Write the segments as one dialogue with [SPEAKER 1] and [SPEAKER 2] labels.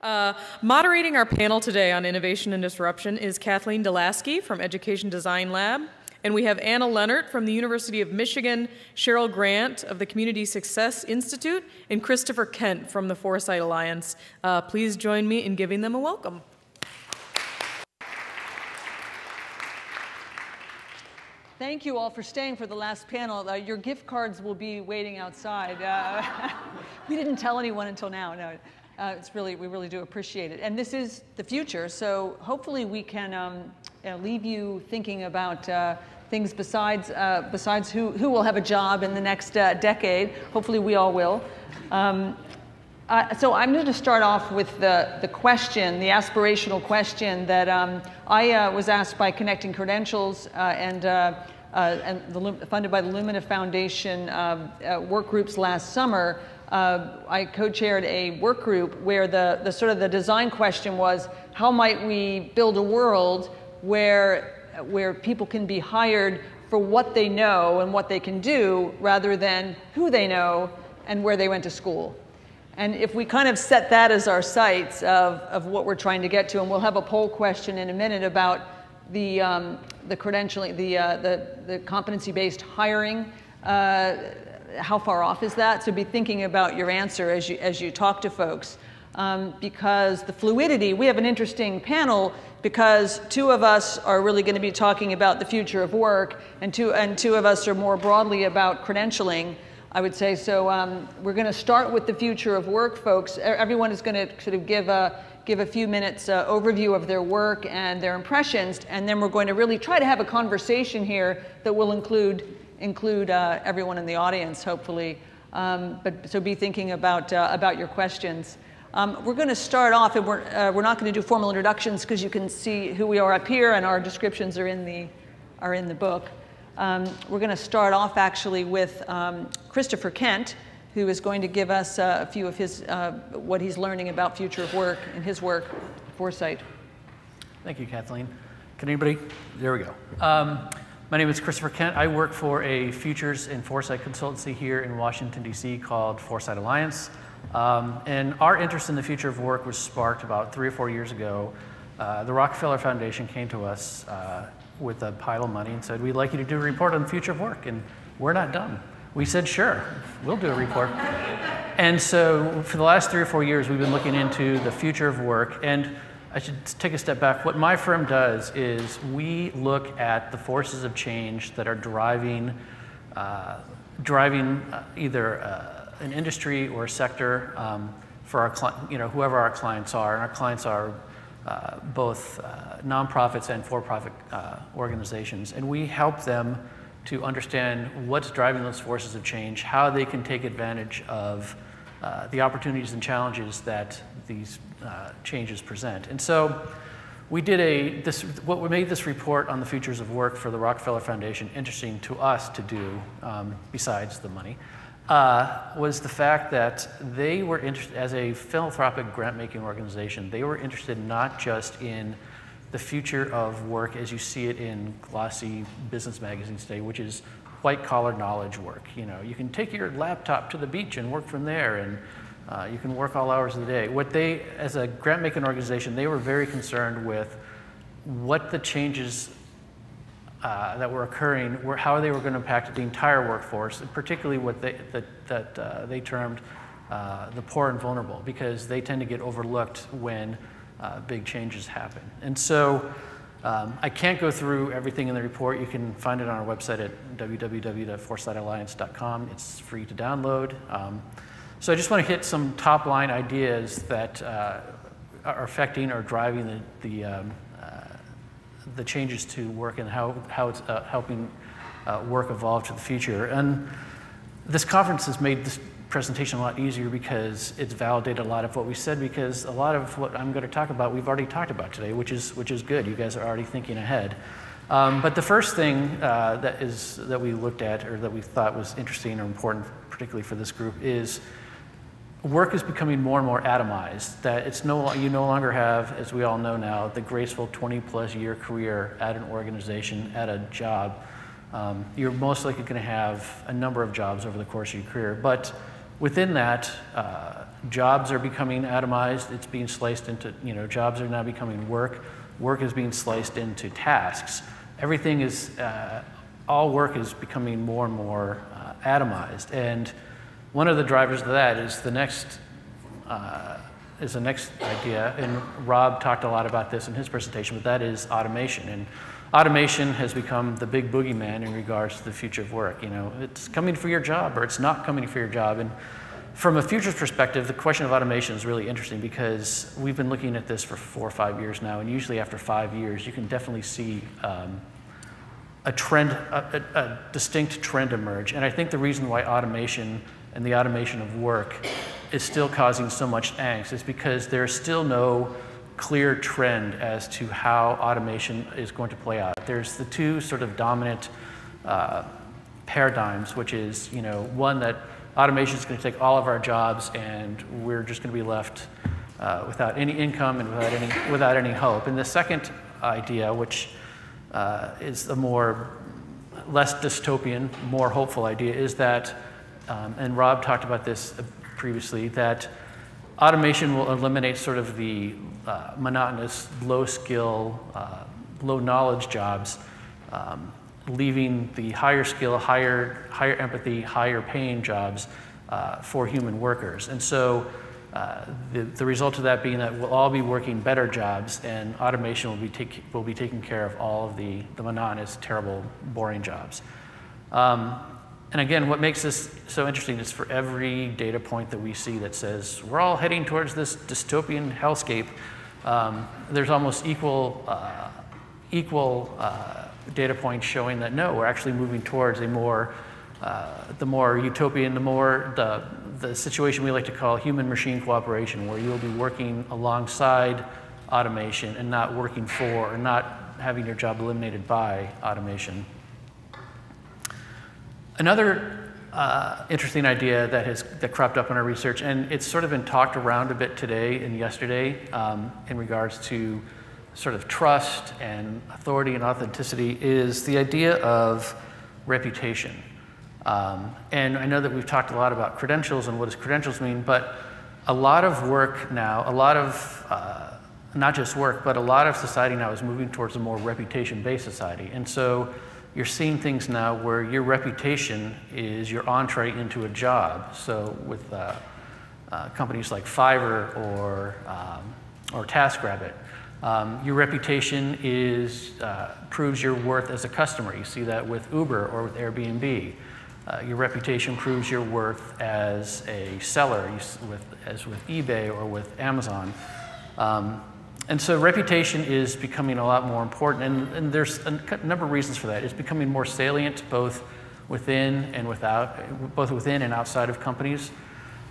[SPEAKER 1] Uh, moderating our panel today on innovation and disruption is Kathleen deLaski from Education Design Lab. And we have Anna Lenhart from the University of Michigan, Sheryl Grant of the Community Success Institute, and Christopher Kent from the Foresight Alliance. Uh, please join me in giving them a welcome.
[SPEAKER 2] Thank you all for staying for the last panel. Uh, your gift cards will be waiting outside. Uh, we didn't tell anyone until now. No, uh, it's really we really do appreciate it. And this is the future, so hopefully we can um, uh, leave you thinking about uh, things besides uh, besides who who will have a job in the next decade. Hopefully we all will. Um, uh, so I'm going to start off with the, the question, the aspirational question that um, I uh, was asked by Connecting Credentials uh, and, uh, uh, and the, funded by the Lumina Foundation um, uh, work groups last summer. I co-chaired a work group where the, the sort of the design question was, how might we build a world where, where people can be hired for what they know and what they can do rather than who they know and where they went to school. And if we kind of set that as our sights of, of what we're trying to get to, and we'll have a poll question in a minute about the, um, the credentialing, the, uh, the, the competency-based hiring, uh, how far off is that? So be thinking about your answer as you, as you talk to folks. Um, because the fluidity, we have an interesting panel because two of us are really going to be talking about the future of work, and two, and two of us are more broadly about credentialing. I would say. So um, we're going to start with the future of work, folks. Everyone is going to sort of give a, give a few minutes uh, overview of their work and their impressions, and then we're going to really try to have a conversation here that will include, include uh, everyone in the audience, hopefully. Um, but so be thinking about, uh, about your questions. Um, we're going to start off, and we're, uh, we're not going to do formal introductions because you can see who we are up here, and our descriptions are in the, are in the book. Um, we're going to start off actually with um, Christopher Kent, who is going to give us uh, a few of his, uh, what he's learning about future of work and his work, Foresight.
[SPEAKER 3] Thank you, Kathleen. Can anybody? There we go. My name is Christopher Kent. I work for a futures and foresight consultancy here in Washington, D.C. called Foresight Alliance. Um, and our interest in the future of work was sparked about three or four years ago. Uh, the Rockefeller Foundation came to us uh, with a pile of money and said, we'd like you to do a report on the future of work, and we're not done. We said, sure, we'll do a report. and so for the last three or four years, we've been looking into the future of work. And I should take a step back. What my firm does is we look at the forces of change that are driving, uh, driving uh, either uh, an industry or a sector um, for our, you know, whoever our clients are. And our clients are uh, both uh, nonprofits and for-profit uh, organizations, and we help them to understand what's driving those forces of change, how they can take advantage of the opportunities and challenges that these uh, changes present. And so we did a, this, what made this report on the futures of work for the Rockefeller Foundation interesting to us to do, um, besides the money, uh, was the fact that they were interested, as a philanthropic grant-making organization, they were interested not just in the future of work as you see it in glossy business magazines today, which is white-collar knowledge work. You know, you can take your laptop to the beach and work from there, and uh, you can work all hours of the day. What they, as a grant-making organization, they were very concerned with what the changes uh, that were occurring, were how they were going to impact the entire workforce, and particularly what they, that, that uh, they termed uh, the poor and vulnerable, because they tend to get overlooked when uh, big changes happen. And so um, I can't go through everything in the report. You can find it on our website at www.foresightalliance.com. It's free to download. Um, so I just want to hit some top line ideas that uh, are affecting or driving the, the um, the changes to work and how, how it's uh, helping uh, work evolve to the future. And this conference has made this presentation a lot easier because it's validated a lot of what we said because a lot of what I'm going to talk about we've already talked about today, which is, which is good. You guys are already thinking ahead. Um, but the first thing uh, that, is, that we looked at or that we thought was interesting or important, particularly for this group, is work is becoming more and more atomized, that it's no, you no longer have, as we all know now, the graceful 20 plus year career at an organization, at a job. Um, you're most likely going to have a number of jobs over the course of your career. But within that, uh, jobs are becoming atomized. It's being sliced into, you know, jobs are now becoming work. Work is being sliced into tasks. Everything is, uh, all work is becoming more and more uh, atomized. And one of the drivers of that is the next, uh, is the next idea. And Rob talked a lot about this in his presentation, but that is automation. And automation has become the big boogeyman in regards to the future of work. You know, it's coming for your job or it's not coming for your job. And from a futures perspective, the question of automation is really interesting because we've been looking at this for four or five years now, and usually after five years, you can definitely see um, a trend, a, a, a, distinct trend emerge. And I think the reason why automation and the automation of work is still causing so much angst is because there's still no clear trend as to how automation is going to play out. There's the two sort of dominant uh, paradigms, which is, you know, one that automation is going to take all of our jobs and we're just going to be left uh, without any income and without any, without any hope. And the second idea, which uh, is a more less dystopian, more hopeful idea, is that, um, and Rob talked about this previously, that automation will eliminate sort of the uh, monotonous, low skill, uh, low knowledge jobs um, leaving the higher skill, higher, higher empathy, higher paying jobs uh, for human workers. And so uh, the, the result of that being that we'll all be working better jobs and automation will be, take, will be taking care of all of the, the monotonous, terrible, boring jobs. Um, and again, what makes this so interesting is for every data point that we see that says we're all heading towards this dystopian hellscape, um, there's almost equal, uh, equal uh, data points showing that no, we're actually moving towards a more, uh, the more utopian, the more, the, the situation we like to call human-machine cooperation, where you'll be working alongside automation and not working for or not having your job eliminated by automation. Another uh, interesting idea that has that cropped up in our research, and it's sort of been talked around a bit today and yesterday um, in regards to sort of trust and authority and authenticity is the idea of reputation. Um, and I know that we've talked a lot about credentials and what does credentials mean, but a lot of work now, a lot of, uh, not just work, but a lot of society now is moving towards a more reputation-based society. And so you're seeing things now where your reputation is your entree into a job. So with uh, uh, companies like Fiverr or, um, or TaskRabbit, um, your reputation is, uh, proves your worth as a customer. You see that with Uber or with Airbnb. Uh, your reputation proves your worth as a seller, with, as with eBay or with Amazon. Um, and so reputation is becoming a lot more important, and, and, there's a number of reasons for that. It's becoming more salient both within and without, both within and outside of companies.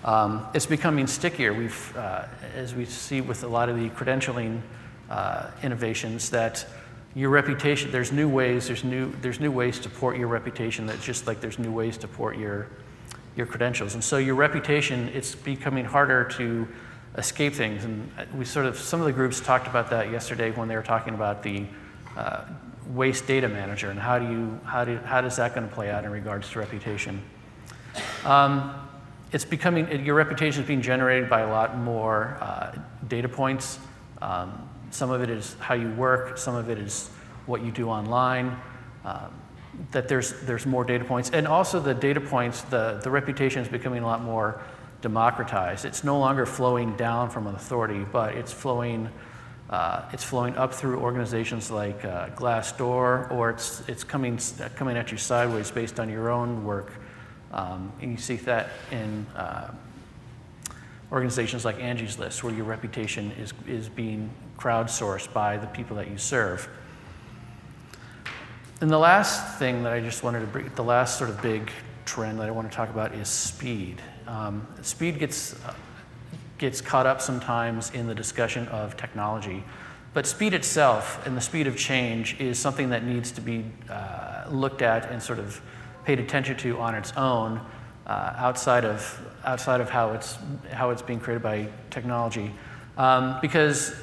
[SPEAKER 3] Um, it's becoming stickier. We've, uh, as we see with a lot of the credentialing uh, innovations that your reputation, there's new ways, there's new, there's new ways to port your reputation that's just like there's new ways to port your, your credentials. And so your reputation, it's becoming harder to escape things. And we sort of, some of the groups talked about that yesterday when they were talking about the uh, waste data manager and how do you, how, do, how does that going to play out in regards to reputation. Um, it's becoming, your reputation is being generated by a lot more uh, data points. Um, some of it is how you work, some of it is what you do online, um, that there's, there's more data points. And also the data points, the, the reputation is becoming a lot more democratized. It's no longer flowing down from an authority, but it's flowing, uh, it's flowing up through organizations like uh, Glassdoor, or it's, it's coming, coming at you sideways based on your own work. Um, and you see that in uh, organizations like Angie's List, where your reputation is, is being crowdsourced by the people that you serve. And the last thing that I just wanted to bring, the last sort of big trend that I want to talk about is speed. Um, speed gets, gets caught up sometimes in the discussion of technology, but speed itself and the speed of change is something that needs to be uh, looked at and sort of paid attention to on its own uh, outside of outside of how it's how it's being created by technology, um, because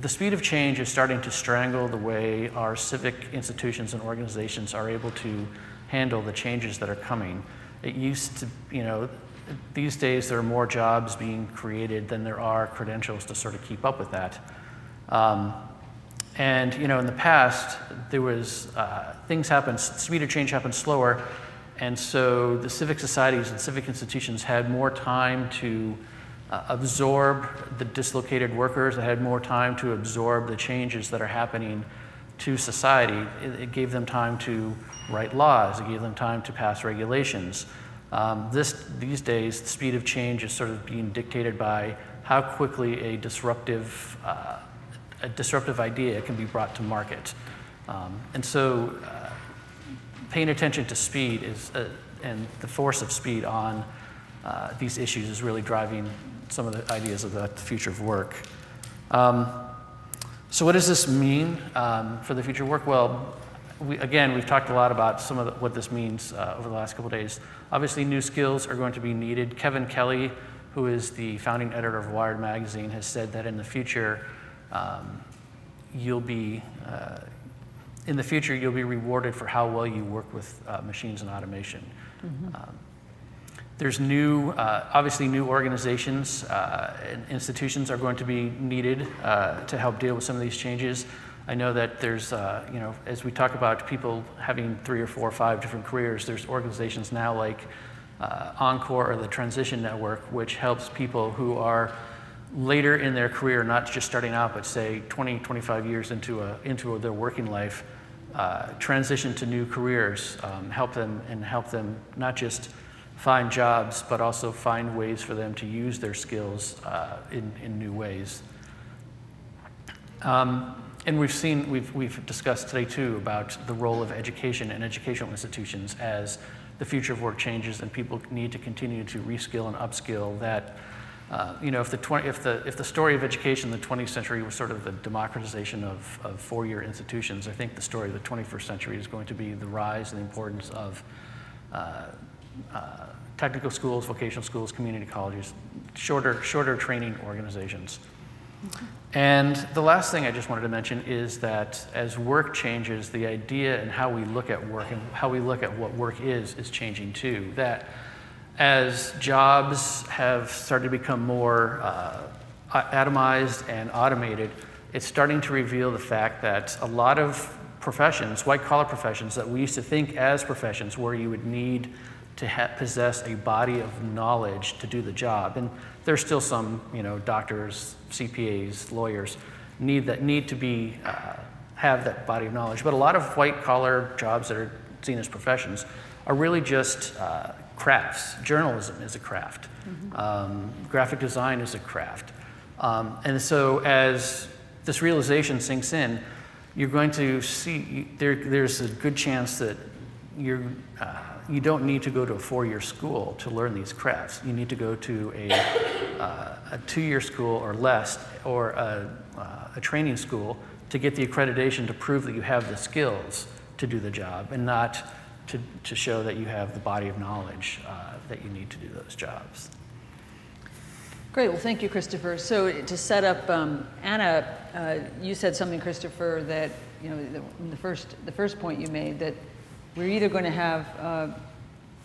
[SPEAKER 3] the speed of change is starting to strangle the way our civic institutions and organizations are able to handle the changes that are coming. It used to, you know, these days there are more jobs being created than there are credentials to sort of keep up with that. Um, and you know, in the past, there was uh, things happen, speed of change happened slower, and so the civic societies and civic institutions had more time to uh, absorb the dislocated workers. They had more time to absorb the changes that are happening to society. It, it gave them time to write laws. It gave them time to pass regulations. Um, this, these days, the speed of change is sort of being dictated by how quickly a disruptive, uh, a disruptive idea can be brought to market. Um, and so uh, paying attention to speed is, uh, and the force of speed on uh, these issues is really driving some of the ideas of the future of work. Um, so what does this mean um, for the future of work? Well, we, again, we've talked a lot about some of the, what this means uh, over the last couple days. Obviously, new skills are going to be needed. Kevin Kelly, who is the founding editor of Wired Magazine, has said that in the future, um, you'll be, uh, in the future, you'll be rewarded for how well you work with uh, machines and automation. Mm -hmm. um, there's new, uh, obviously new organizations uh, and institutions are going to be needed uh, to help deal with some of these changes. I know that there's, uh, you know, as we talk about people having three or four or five different careers, there's organizations now like uh, Encore or the Transition Network, which helps people who are later in their career, not just starting out, but say 20, 25 years into, a, into their working life, uh, transition to new careers, um, help them and help them not just find jobs, but also find ways for them to use their skills uh, in, in new ways. Um, and we've seen, we've, we've discussed today too about the role of education and educational institutions as the future of work changes and people need to continue to reskill and upskill that uh, you know, if the, 20, if, the, if the story of education in the 20th century was sort of the democratization of, of four-year institutions, I think the story of the 21st century is going to be the rise and the importance of uh, uh, technical schools, vocational schools, community colleges, shorter, shorter training organizations. And the last thing I just wanted to mention is that as work changes, the idea and how we look at work and how we look at what work is is changing too. That as jobs have started to become more uh, atomized and automated, it's starting to reveal the fact that a lot of professions, white collar professions that we used to think as professions where you would need to possess a body of knowledge to do the job. And there's still some, you know, doctors, CPAs, lawyers need that need to be uh, have that body of knowledge. But a lot of white collar jobs that are seen as professions are really just uh, crafts. Journalism is a craft. Mm -hmm. um, graphic design is a craft. Um, and so as this realization sinks in, you're going to see there, there's a good chance that you're uh, you don't need to go to a four-year school to learn these crafts. You need to go to a, uh, a two-year school or less, or a, uh, a, training school to get the accreditation to prove that you have the skills to do the job and not to, to show that you have the body of knowledge uh, that you need to do those jobs.
[SPEAKER 2] Great, well thank you, Christopher. So to set up, um, Anna, uh, you said something, Christopher, that, you know, the, the, first, the first point you made, that we're either going to have, uh,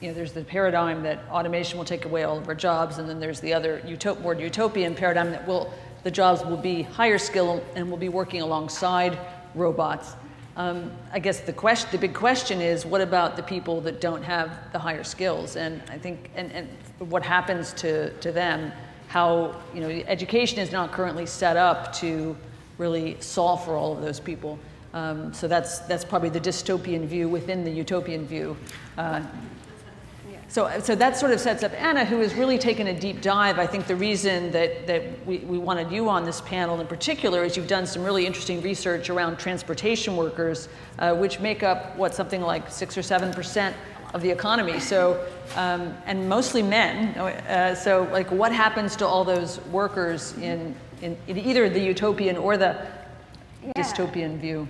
[SPEAKER 2] you know, there's the paradigm that automation will take away all of our jobs, and then there's the other utop more utopian paradigm that will, the jobs will be higher skill and will be working alongside robots. Um, I guess the question, the big question is, what about the people that don't have the higher skills? And I think, and, and what happens to, to them? How, you know, education is not currently set up to really solve for all of those people. Um, so that's, that's probably the dystopian view within the utopian view. Uh, so, so that sort of sets up Anna, who has really taken a deep dive. I think the reason that, that we, we wanted you on this panel in particular is you've done some really interesting research around transportation workers, uh, which make up, what, something like six or seven percent of the economy. So, um, and mostly men. Uh, so, like, what happens to all those workers in, in, in either the utopian or the yeah. dystopian view?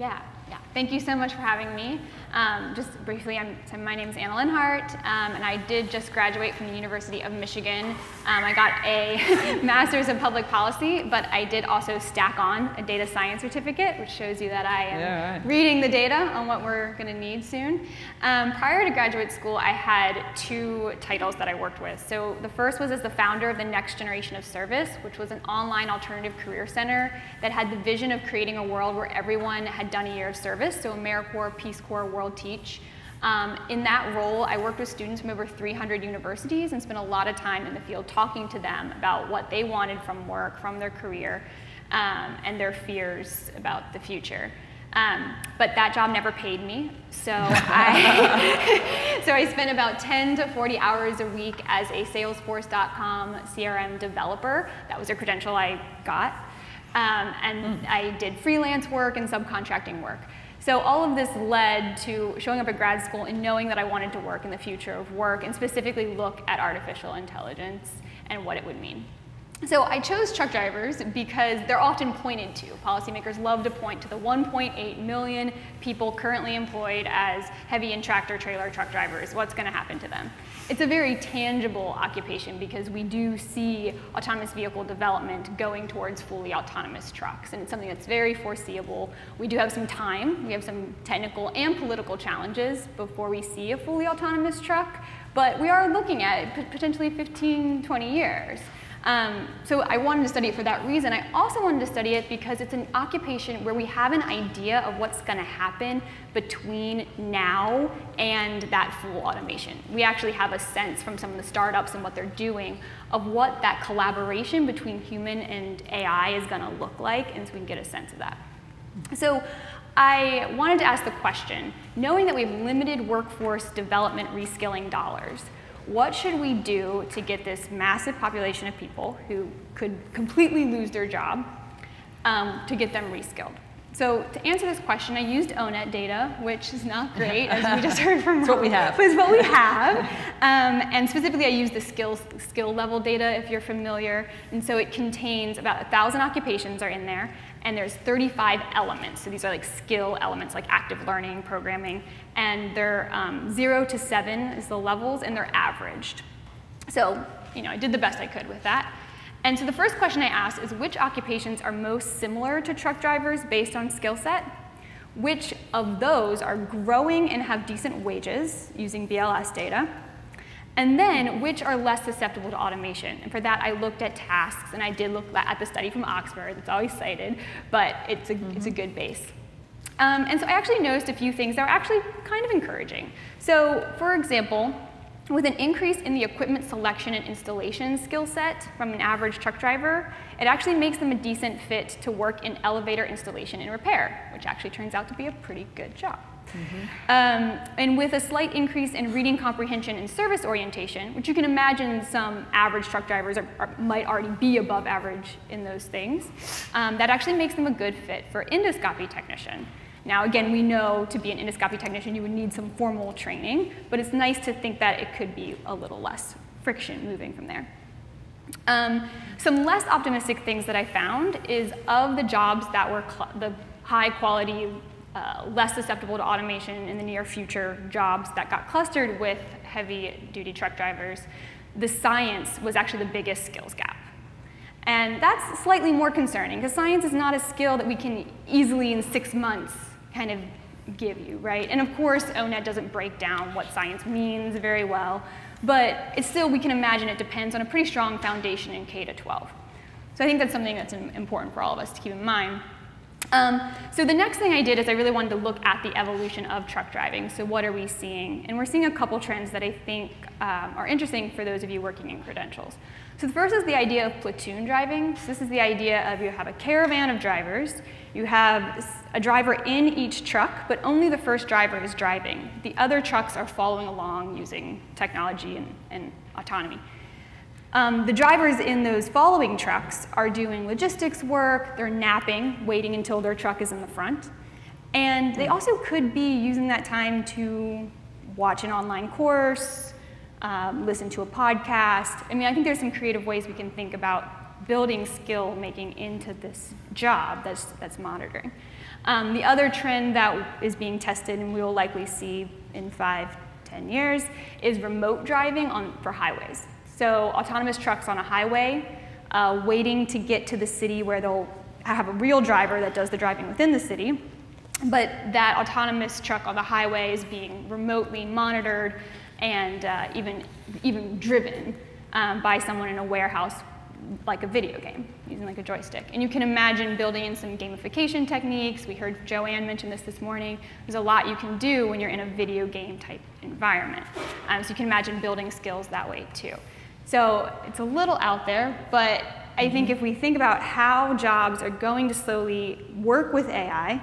[SPEAKER 4] Yeah, yeah. Thank you so much for having me. Um, just briefly, I'm, so my name is Anna Lenhart, um, and I did just graduate from the University of Michigan. Um, I got a Master's in Public Policy, but I did also stack on a data science certificate, which shows you that I am
[SPEAKER 2] Yeah, right.
[SPEAKER 4] reading the data on what we're going to need soon. Um, prior to graduate school, I had two titles that I worked with. So the first was as the founder of the Next Generation of Service, which was an online alternative career center that had the vision of creating a world where everyone had done a year of service, so AmeriCorps, Peace Corps, World Teach. Um, in that role, I worked with students from over 300 universities and spent a lot of time in the field talking to them about what they wanted from work, from their career, um, and their fears about the future. Um, but that job never paid me, so I, so I spent about 10 to 40 hours a week as a Salesforce.com CRM developer. That was a credential I got. Um, and I did freelance work and subcontracting work. So all of this led to showing up at grad school and knowing that I wanted to work in the future of work and specifically look at artificial intelligence and what it would mean. So I chose truck drivers because they're often pointed to. Policymakers love to point to the 1.8 million people currently employed as heavy and tractor trailer truck drivers. What's going to happen to them? It's a very tangible occupation because we do see autonomous vehicle development going towards fully autonomous trucks, and it's something that's very foreseeable. We do have some time. We have some technical and political challenges before we see a fully autonomous truck, but we are looking at potentially 15, 20 years. Um, so I wanted to study it for that reason. I also wanted to study it because it's an occupation where we have an idea of what's going to happen between now and that full automation. We actually have a sense from some of the startups and what they're doing of what that collaboration between human and AI is going to look like, and so we can get a sense of that. So I wanted to ask the question, knowing that we have limited workforce development reskilling dollars, what should we do to get this massive population of people who could completely lose their job um, to get them reskilled? So to answer this question, I used ONET data, which is not great, as we just heard from
[SPEAKER 2] It's what we have.
[SPEAKER 4] it's what we have. Um, and specifically, I used the skill, skill level data, if you're familiar. And so it contains about a 1,000 occupations are in there, and there's 35 elements. So these are like skill elements, like active learning, programming. And they're um, 0 to 7 is the levels, and they're averaged. So, you know, I did the best I could with that. And so the first question I asked is which occupations are most similar to truck drivers based on skill set? Which of those are growing and have decent wages using BLS data? And then which are less susceptible to automation? And for that, I looked at tasks, and I did look at the study from Oxford. It's always cited, but it's a, it's a good base. Um, and so I actually noticed a few things that were actually kind of encouraging. So, for example, with an increase in the equipment selection and installation skill set from an average truck driver, it actually makes them a decent fit to work in elevator installation and repair, which actually turns out to be a pretty good job. Um, and with a slight increase in reading comprehension and service orientation, which you can imagine some average truck drivers are, are- might already be above average in those things, um, that actually makes them a good fit for endoscopy technician. Now, again, we know to be an endoscopy technician, you would need some formal training, but it's nice to think that it could be a little less friction moving from there. Um, some less optimistic things that I found is of the jobs that were the high quality, uh, less susceptible to automation in the near future jobs that got clustered with heavy duty truck drivers, the science was actually the biggest skills gap. And that's slightly more concerning because science is not a skill that we can easily in six months kind of give you, right? And of course, ONET doesn't break down what science means very well, but it's still, we can imagine it depends on a pretty strong foundation in K to 12. So I think that's something that's important for all of us to keep in mind. Um, so the next thing I did is I really wanted to look at the evolution of truck driving. So what are we seeing? And we're seeing a couple trends that I think um, are interesting for those of you working in credentials. So the first is the idea of platoon driving. So this is the idea of you have a caravan of drivers. You have a driver in each truck, but only the first driver is driving. The other trucks are following along using technology and, and autonomy. Um, the drivers in those following trucks are doing logistics work, they're napping, waiting until their truck is in the front. And they also could be using that time to watch an online course, um, listen to a podcast. I mean, I think there's some creative ways we can think about building skill making into this job that's, that's monitoring. Um, the other trend that is being tested and we will likely see in five, ten years is remote driving on, for highways. So autonomous trucks on a highway uh, waiting to get to the city where they'll have a real driver that does the driving within the city. But that autonomous truck on the highway is being remotely monitored and uh, even, even driven um, by someone in a warehouse like a video game, using like a joystick. And you can imagine building in some gamification techniques. We heard Joanne mention this this morning. There's a lot you can do when you're in a video game type environment. Um, so you can imagine building skills that way too. So it's a little out there, but I think if we think about how jobs are going to slowly work with AI,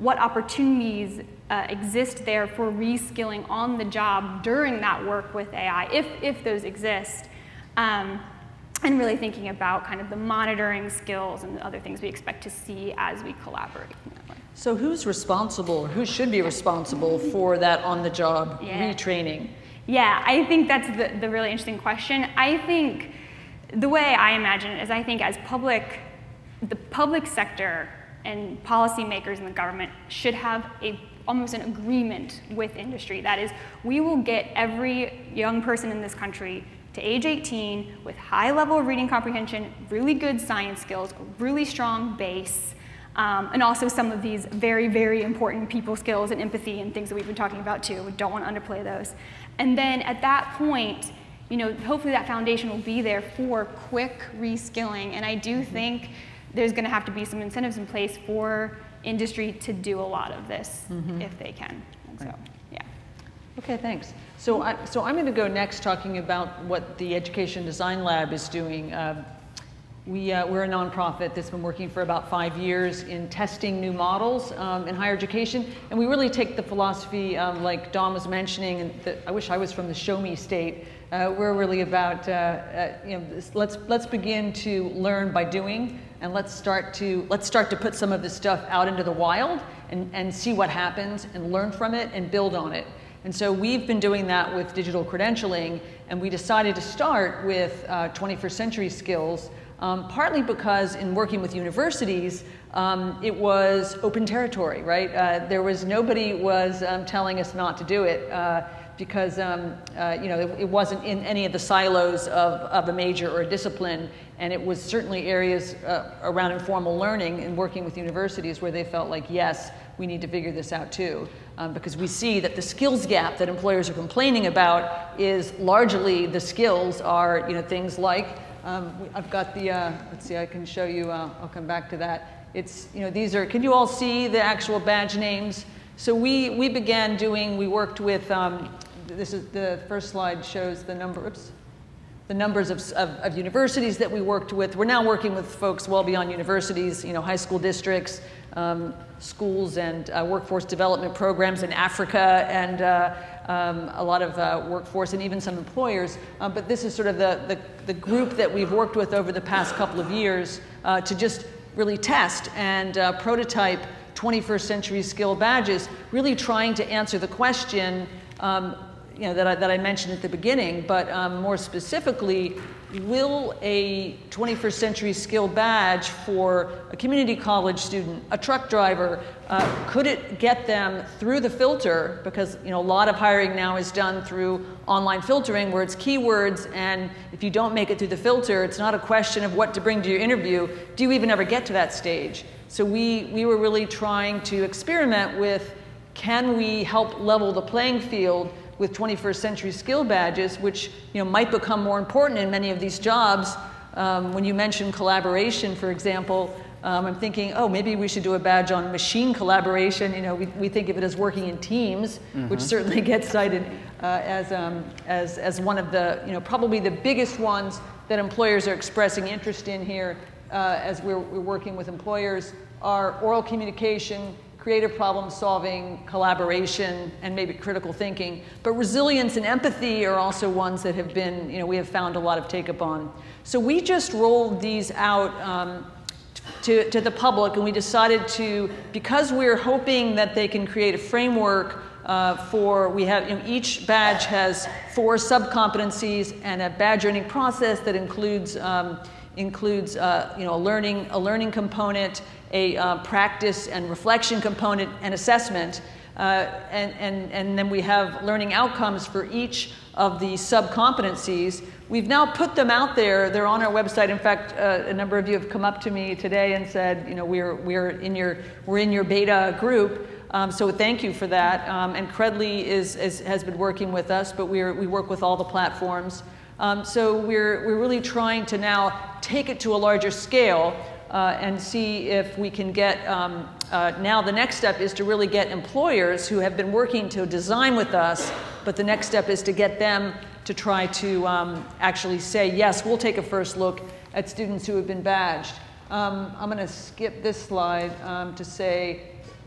[SPEAKER 4] what opportunities uh, exist there for reskilling on the job during that work with AI, if, if those exist, um, and really thinking about kind of the monitoring skills and the other things we expect to see as we collaborate.
[SPEAKER 2] So who's responsible, who should be responsible for that on-the-job yeah. retraining?
[SPEAKER 4] Yeah, I think that's the, the really interesting question. I think the way I imagine it is I think as public, the public sector and policymakers in the government should have a almost an agreement with industry. That is, we will get every young person in this country to age 18 with high level of reading comprehension, really good science skills, really strong base, um, and also some of these very, very important people skills and empathy and things that we've been talking about too. We don't want to underplay those. And then at that point, you know, hopefully that foundation will be there for quick reskilling. And I do think there's going to have to be some incentives in place for industry to do a lot of this mm -hmm. if they can. And so, yeah.
[SPEAKER 2] Okay, thanks. So, I, so I'm going to go next talking about what the Education Design Lab is doing. Uh, we, uh, we're a nonprofit that's been working for about five years in testing new models um, in higher education. And we really take the philosophy, um, like Don was mentioning, and the, I wish I was from the show me state. Uh, we're really about, uh, uh you know, let's, let's begin to learn by doing and let's start to let's start to put some of this stuff out into the wild and, and see what happens and learn from it and build on it. And so we've been doing that with digital credentialing, and we decided to start with uh, 21st century skills, um, partly because in working with universities, um, it was open territory, right? Uh, there was nobody was um, telling us not to do it. Uh, because um, uh, you know it, it, wasn't in any of the silos of, of a major or a discipline, and it was certainly areas uh, around informal learning and working with universities where they felt like yes, we need to figure this out too, um, because we see that the skills gap that employers are complaining about is largely the skills are you know things like um, I've got the uh, let's see I can show you uh, I'll come back to that. It's you know these are can you all see the actual badge names? So we, we began doing, we worked with um, this is the first slide shows the number, oops, the numbers of, of, of, universities that we worked with. We're now working with folks well beyond universities, you know, high school districts, um, schools and uh, workforce development programs in Africa and uh, um, a lot of uh, workforce and even some employers. Uh, but this is sort of the, the, the, group that we've worked with over the past couple of years uh, to just really test and uh, prototype 21st century skill badges, really trying to answer the question um, you know, that, I, that I mentioned at the beginning, but um, more specifically, will a 21st century skill badge for a community college student, a truck driver, uh, could it get them through the filter? Because you know, a lot of hiring now is done through online filtering where it's keywords, and if you don't make it through the filter, it's not a question of what to bring to your interview. Do you even ever get to that stage? So we, we were really trying to experiment with can we help level the playing field with 21st century skill badges, which you know, might become more important in many of these jobs. Um, when you mention collaboration, for example, um, I'm thinking, oh, maybe we should do a badge on machine collaboration. You know, we, we think of it as working in teams, mm -hmm. which mm-hmm. certainly gets cited uh, as, um, as, as one of the, you know, probably the biggest ones that employers are expressing interest in here uh, as we're, we're working with employers are oral communication, creative problem solving, collaboration, and maybe critical thinking. But resilience and empathy are also ones that have been, you know, we have found a lot of take up on. So we just rolled these out um, to, to the public and we decided to, because we're hoping that they can create a framework uh, for, we have, you know, each badge has four sub-competencies and a badge earning process that includes um, includes uh, you know, a, learning, a learning component, a uh, practice and reflection component, and assessment. Uh, and, and, and then we have learning outcomes for each of the sub-competencies. We've now put them out there. They're on our website. In fact, uh, a number of you have come up to me today and said, you know, we're, we're, in, your, we're in your beta group. Um, so thank you for that. Um, and Credly is, is, has been working with us, but we're, we work with all the platforms. Um, so we're, we're really trying to now take it to a larger scale uh, and see if we can get, um, uh, now the next step is to really get employers who have been working to design with us, but the next step is to get them to try to um, actually say, yes, we'll take a first look at students who have been badged. Um, I'm going to skip this slide um, to say,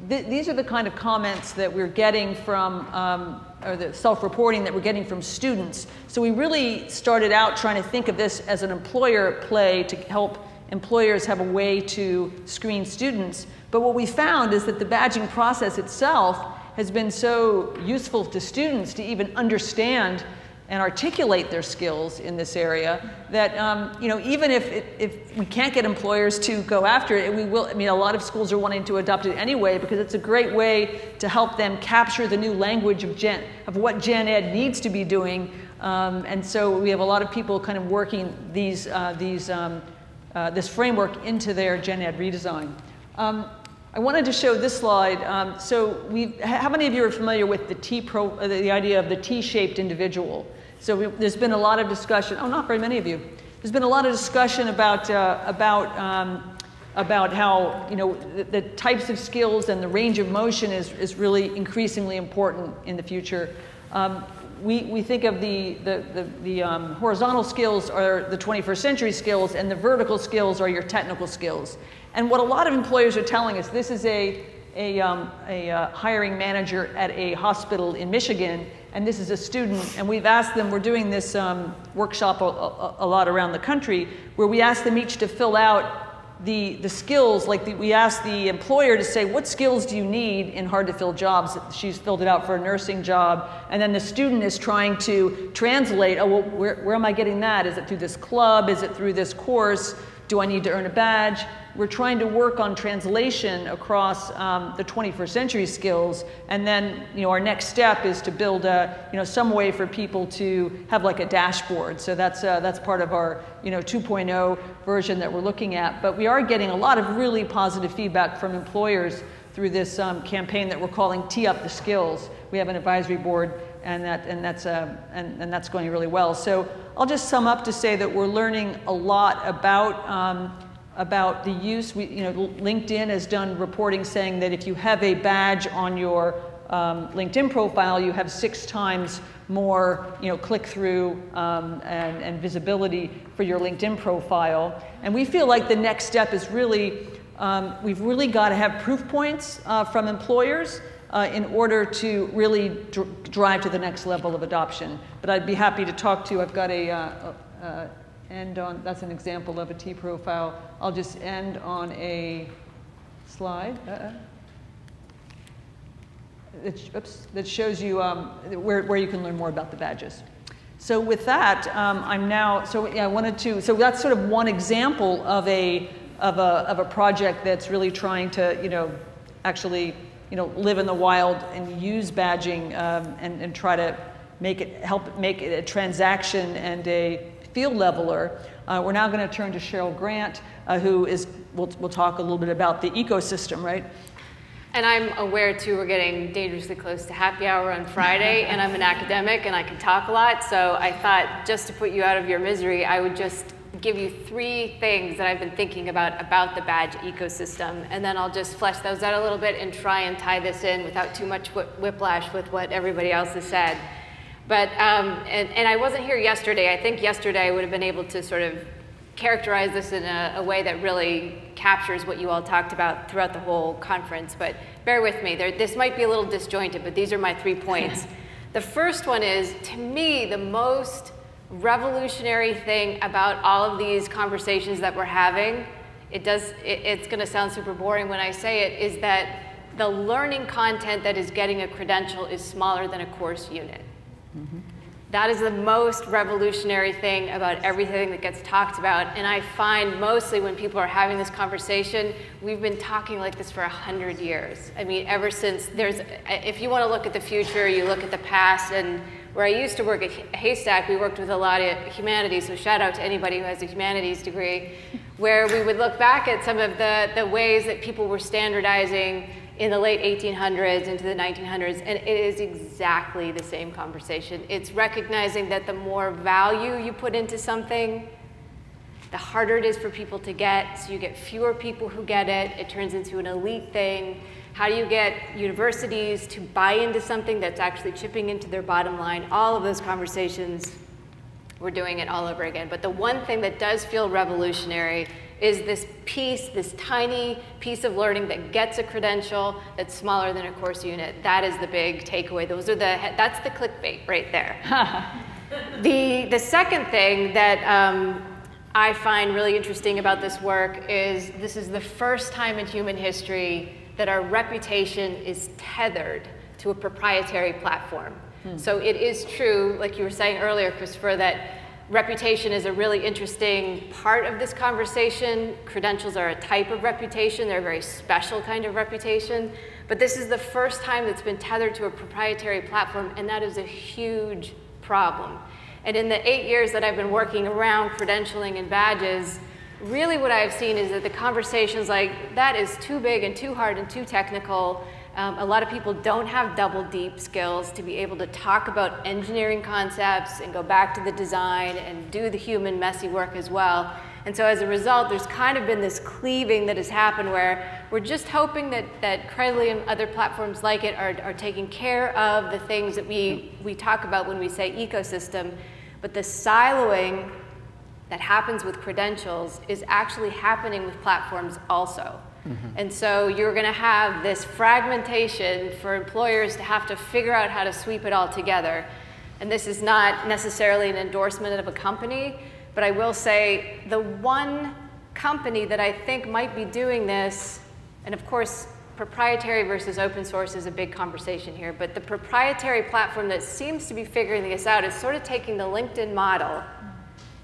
[SPEAKER 2] th these are the kind of comments that we're getting from, um, or the self-reporting that we're getting from students. So we really started out trying to think of this as an employer play to help employers have a way to screen students. But what we found is that the badging process itself has been so useful to students to even understand and articulate their skills in this area that um, you know even if, it, if we can't get employers to go after it we will i mean a lot of schools are wanting to adopt it anyway because it's a great way to help them capture the new language of gen of what gen ed needs to be doing um, and so we have a lot of people kind of working these uh, these um, uh, this framework into their gen ed redesign um, I wanted to show this slide. Um, so how many of you are familiar with the T pro, uh, the idea of the T-shaped individual? So we, there's been a lot of discussion. Oh, not very many of you. There's been a lot of discussion about uh, about um, about how you know the, the, types of skills and the range of motion is is really increasingly important in the future. Um, we, we think of the, the, the, the um, horizontal skills are the 21st century skills and the vertical skills are your technical skills. And what a lot of employers are telling us, this is a, a, um, a uh, hiring manager at a hospital in Michigan, and this is a student, and we've asked them, we're doing this um, workshop a, a, a, lot around the country, where we ask them each to fill out the, the skills, like the, we asked the employer to say, what skills do you need in hard to fill jobs? She's filled it out for a nursing job. And then the student is trying to translate, oh, well, where, where am I getting that? Is it through this club? Is it through this course? Do I need to earn a badge? We're trying to work on translation across um, the 21st century skills. And then, you know, our next step is to build a, you know, some way for people to have like a dashboard. So that's, uh, that's part of our, you know, 2.0 version that we're looking at. But we are getting a lot of really positive feedback from employers through this um, campaign that we're calling Tee Up the Skills. We have an advisory board and, that, and, that's, uh, and, and that's going really well. So I'll just sum up to say that we're learning a lot about, um, about the use. We, you know, LinkedIn has done reporting saying that if you have a badge on your um, LinkedIn profile, you have six times more you know, click through um, and, and visibility for your LinkedIn profile. And we feel like the next step is really, um, we've really got to have proof points uh, from employers uh, in order to really dr drive to the next level of adoption. But I'd be happy to talk to you. I've got a, uh, end on, that's an example of a T profile. I'll just end on a slide. -uh. It, oops, that shows you um, where, where you can learn more about the badges. So with that, um, I'm now, so yeah, I wanted to, so that's sort of one example of a, of a, of a project that's really trying to, you know, actually you know, live in the wild and use badging um, and, and try to make it, help make it a transaction and a field leveler. Uh, we're now going to turn to Sheryl Grant, uh, who is, we'll, we'll talk a little bit about the ecosystem, right?
[SPEAKER 5] And I'm aware too, we're getting dangerously close to happy hour on Friday, and I'm an academic and I can talk a lot. So I thought just to put you out of your misery, I would just give you three things that I've been thinking about about the badge ecosystem, and then I'll just flesh those out a little bit and try and tie this in without too much whiplash with what everybody else has said. But, um, and, and I wasn't here yesterday. I think yesterday I would have been able to sort of characterize this in a, a, way that really captures what you all talked about throughout the whole conference. But bear with me, there, this might be a little disjointed, but these are my three points. the first one is, to me, the most revolutionary thing about all of these conversations that we're having, it does, it, it's gonna sound super boring when I say it, is that the learning content that is getting a credential is smaller than a course unit. That is the most revolutionary thing about everything that gets talked about. And I find mostly when people are having this conversation, we've been talking like this for a hundred years. I mean, ever since there's, if you want to look at the future, you look at the past. And where I used to work at HASTAC, we worked with a lot of humanities. So shout out to anybody who has a humanities degree, where we would look back at some of the, the ways that people were standardizing in the late 1800s into the 1900s, and it is exactly the same conversation. It's recognizing that the more value you put into something, the harder it is for people to get, so you get fewer people who get it, it turns into an elite thing. How do you get universities to buy into something that's actually chipping into their bottom line? All of those conversations, we're doing it all over again. But the one thing that does feel revolutionary is this piece, this tiny piece of learning that gets a credential that's smaller than a course unit. That is the big takeaway. Those are the, that's the clickbait right there. the, the second thing that um, I find really interesting about this work is this is the first time in human history that our reputation is tethered to a proprietary platform. Hmm. So it is true, like you were saying earlier, Christopher, that reputation is a really interesting part of this conversation. Credentials are a type of reputation, they're a very special kind of reputation. But this is the first time that's been tethered to a proprietary platform, and that is a huge problem. And in the eight years that I've been working around credentialing and badges, really what I've seen is that the conversations like, that is too big and too hard and too technical, um, a lot of people don't have double deep skills to be able to talk about engineering concepts and go back to the design and do the human messy work as well. And so as a result, there's kind of been this cleaving that has happened where we're just hoping that, that Credly and other platforms like it are, are taking care of the things that we, we talk about when we say ecosystem. But the siloing that happens with credentials is actually happening with platforms also. Mm-hmm. And so you're going to have this fragmentation for employers to have to figure out how to sweep it all together. And this is not necessarily an endorsement of a company, but I will say the one company that I think might be doing this, and of course, proprietary versus open source is a big conversation here, but the proprietary platform that seems to be figuring this out is sort of taking the LinkedIn model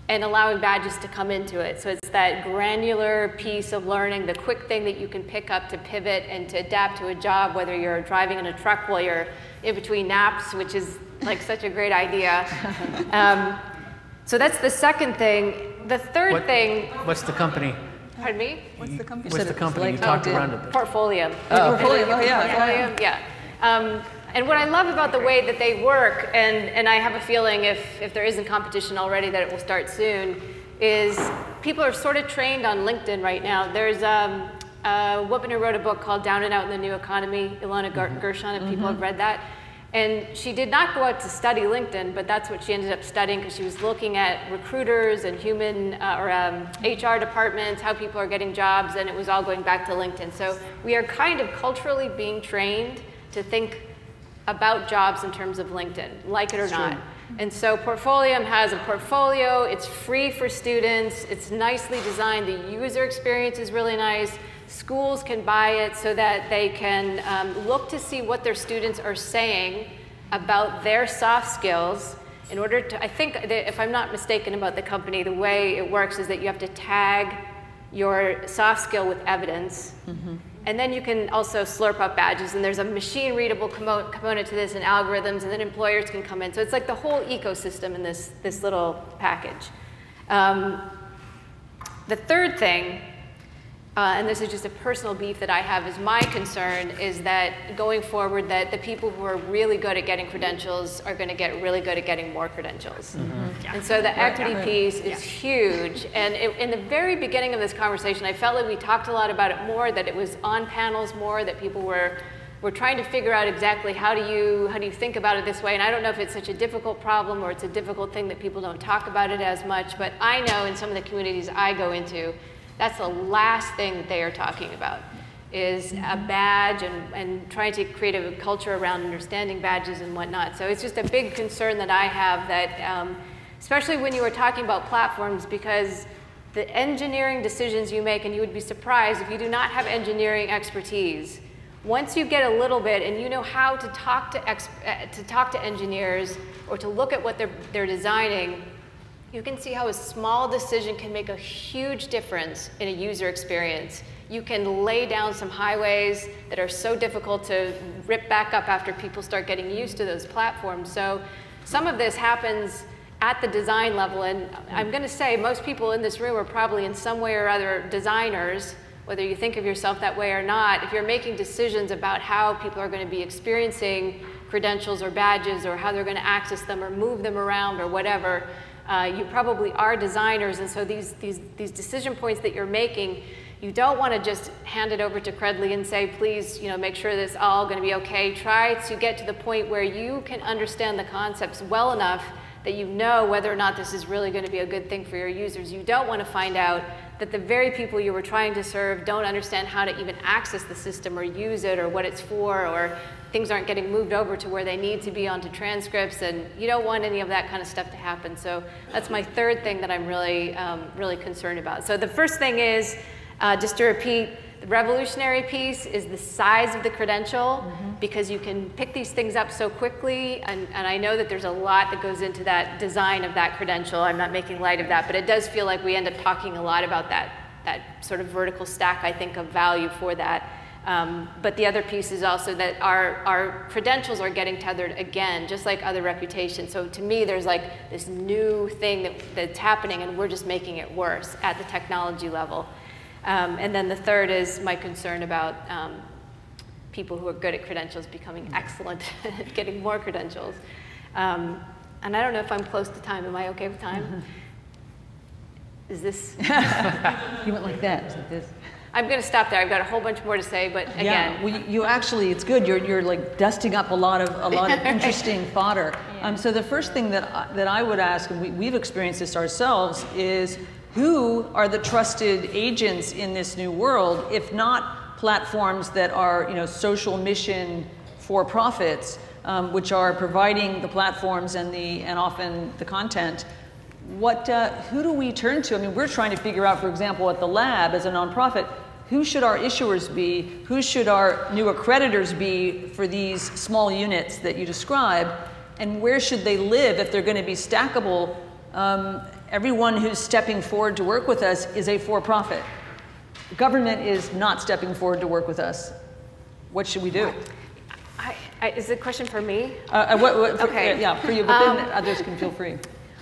[SPEAKER 5] and allowing badges to come into it. So it's that granular piece of learning, the quick thing that you can pick up to pivot and to adapt to a job, whether you're driving in a truck while you're in between naps, which is like such a great idea. Um, so that's the second thing. The third
[SPEAKER 3] what,
[SPEAKER 5] thing.
[SPEAKER 3] What's the company?
[SPEAKER 5] Pardon me?
[SPEAKER 3] What's the company? What's the company? Like, you talked around it.
[SPEAKER 5] Portfolium.
[SPEAKER 2] Oh, Portfolium. Oh, yeah. Portfolium.
[SPEAKER 5] Yeah. Um, and what I love about the way that they work, and, and I have a feeling if, if there isn't competition already that it will start soon, is people are sort of trained on LinkedIn right now. There's um, a woman who wrote a book called Down and Out in the New Economy, Ilana mm-hmm. Gershon, if mm-hmm. people have read that. And she did not go out to study LinkedIn, but that's what she ended up studying because she was looking at recruiters and human uh, or um, HR departments, how people are getting jobs, and it was all going back to LinkedIn. So we are kind of culturally being trained to think about jobs in terms of LinkedIn, like it or not. And so Portfolium has a portfolio, it's free for students, it's nicely designed, the user experience is really nice. Schools can buy it so that they can um, look to see what their students are saying about their soft skills in order to, I think if I'm not mistaken about the company, the way it works is that you have to tag your soft skill with evidence. Mm -hmm. And then you can also slurp up badges, and there's a machine readable component to this and algorithms, and then employers can come in. So it's like the whole ecosystem in this, this little package. Um, the third thing uh, and this is just a personal beef that I have, is my concern is that going forward that the people who are really good at getting credentials are going to get really good at getting more credentials. Mm -hmm. yeah. And so the equity piece is yeah. huge. And it, in the very beginning of this conversation, I felt like we talked a lot about it more, that it was on panels more, that people were we're trying to figure out exactly how do you how do you think about it this way and i don't know if it's such a difficult problem or it's a difficult thing that people don't talk about it as much but i know in some of the communities i go into that's the last thing that they are talking about is a mm-hmm. badge and, and trying to create a culture around understanding badges and whatnot. So it's just a big concern that I have that, um, especially when you are talking about platforms, because the engineering decisions you make, and you would be surprised if you do not have engineering expertise, Once you get a little bit and you know how to talk to, ex- uh, to, talk to engineers or to look at what they're, they're designing, you can see how a small decision can make a huge difference in a user experience. You can lay down some highways that are so difficult to rip back up after people start getting used to those platforms. So some of this happens at the design level, and I'm going to say most people in this room are probably in some way or other designers whether you think of yourself that way or not, if you're making decisions about how people are going to be experiencing credentials or badges or how they're going to access them or move them around or whatever, uh, you probably are designers. And so these, these, these decision points that you're making, you don't want to just hand it over to Credly and say, please, you know, make sure this all going to be okay. Try to get to the point where you can understand the concepts well enough that you know whether or not this is really going to be a good thing for your users. You don't want to find out that the very people you were trying to serve don't understand how to even access the system or use it or what it's for or things aren't getting moved over to where they need to be onto transcripts and you don't want any of that kind of stuff to happen. So that's my third thing that I'm really, um, really concerned about. So the first thing is, uh, just to repeat, the revolutionary piece is the size of the credential mm -hmm. because you can pick these things up so quickly. And, and I know that there's a lot that goes into that design of that credential. I'm not making light of that, but it does feel like we end up talking a lot about that, that sort of vertical stack, I think, of value for that. Um, but the other piece is also that our, our credentials are getting tethered again, just like other reputations. So to me, there's like this new thing that, that's happening, and we're just making it worse at the technology level. Um, and then the third is my concern about um, people who are good at credentials becoming excellent at getting more credentials. Um, and I don't know if I'm close to time. Am I okay with time? Mm-hmm. Is this?
[SPEAKER 2] you went like that. Like this.
[SPEAKER 5] I'm going to stop there. I've got a whole bunch more to say, but again.
[SPEAKER 2] Yeah, well, you actually, it's good. You're, you're like dusting up a lot of, a lot of interesting fodder. Yeah. Um, so the first thing that, I, that I would ask, and we, we've experienced this ourselves, is who are the trusted agents in this new world, if not platforms that are you know, social mission for profits, um, which are providing the platforms and, the, and often the content. What, uh, who do we turn to? I mean, we're trying to figure out, for example, at the lab as a nonprofit, who should our issuers be? Who should our new accreditors be for these small units that you describe? And where should they live if they're going to be stackable um, everyone who's stepping forward to work with us is a for-profit. Government is not stepping forward to work with us. What should we do?
[SPEAKER 5] I, I, is the question for me?
[SPEAKER 2] Uh, uh, what, what, for, okay. yeah, for you, but um, then others can feel free.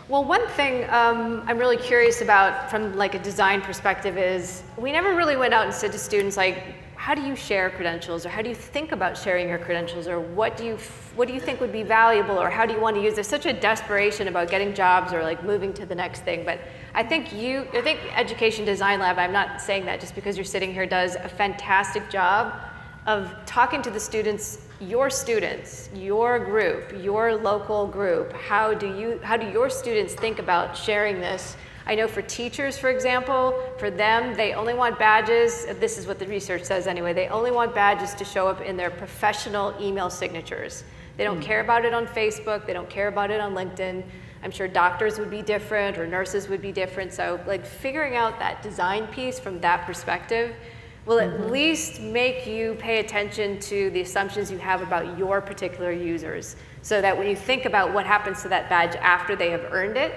[SPEAKER 5] Well, one thing um, I'm really curious about from like a design perspective is we never really went out and said to students like, how do you share credentials or how do you think about sharing your credentials or what do you what do you think would be valuable or how do you want to use there's such a desperation about getting jobs or like moving to the next thing but i think you i think education design lab i'm not saying that just because you're sitting here does a fantastic job of talking to the students your students your group your local group. How do you how do your students think about sharing this I know for teachers, for example, for them, they only want badges. This is what the research says anyway. They only want badges to show up in their professional email signatures. They don't mm. care about it on Facebook. They don't care about it on LinkedIn. I'm sure doctors would be different or nurses would be different. So like figuring out that design piece from that perspective will at mm -hmm. least make you pay attention to the assumptions you have about your particular users so that when you think about what happens to that badge after they have earned it,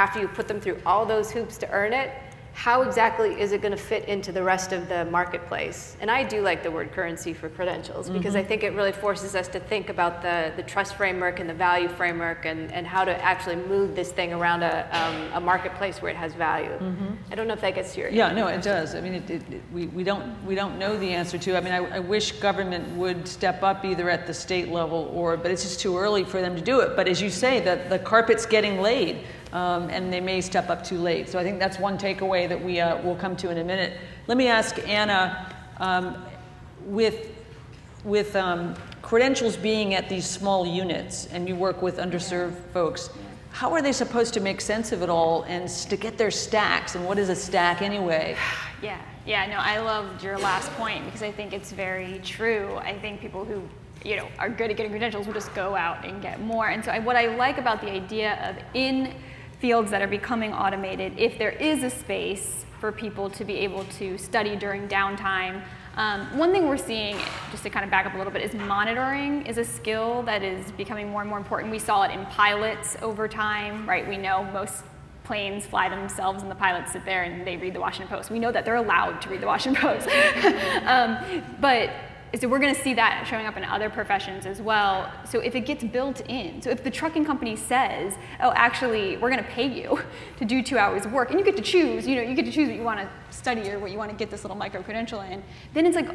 [SPEAKER 5] after you put them through all those hoops to earn it, how exactly is it going to fit into the rest of the marketplace? And I do like the word currency for credentials because mm -hmm. I mm-hmm. think it really forces us to think about the, the trust framework and the value framework and, and how to actually move this thing around a, um, a marketplace where it has value. Mm -hmm. I don't know if that gets to your
[SPEAKER 2] Yeah, no, it does. I mean, it, it, it, we, we, don't, we don't know the answer to I mean, I, I wish government would step up either at the state level or, but it's just too early for them to do it. But as you say, the, the carpet's getting laid um, and they may step up too late. So I think that's one takeaway that we uh, will come to in a minute. Let me ask Anna, um, with, with um, credentials being at these small units, and you work with underserved folks, how are they supposed to make sense of it all and to get their stacks? And what is a stack anyway?
[SPEAKER 4] Yeah, yeah, no, I loved your last point because I think it's very true. I think people who you know, are good at getting credentials will just go out and get more. And so I, what I like about the idea of in fields that are becoming automated, if there is a space for people to be able to study during downtime, Um, one thing we're seeing, just to kind of back up a little bit, is monitoring is a skill that is becoming more and more important. We saw it in pilots over time, right? We know most planes fly themselves and the pilots sit there and they read the Washington Post. We know that they're allowed to read the Washington Post. um, but so we're going to see that showing up in other professions as well. So if it gets built in, so if the trucking company says, oh, actually, we're going to pay you to do two hours of work, and you get to choose, you know, you get to choose what you want to study or what you want to get this little micro credential in, then it's like,